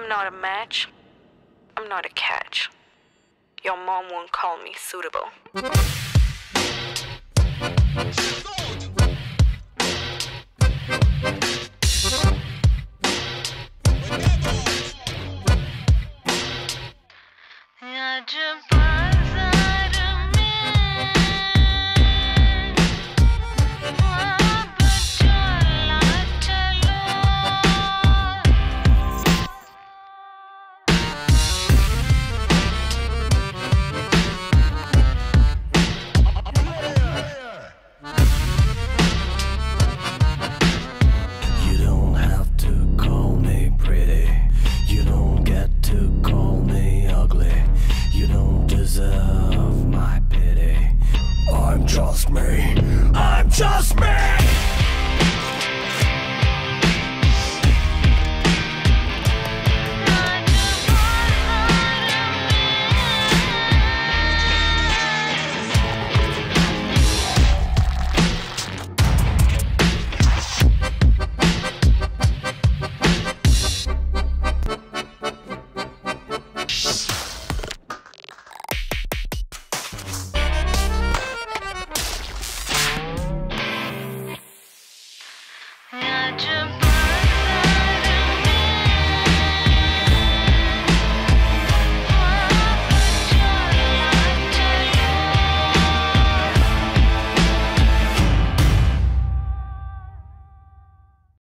I'm not a match. I'm not a catch. Your mom won't call me suitable. I'm me. Jump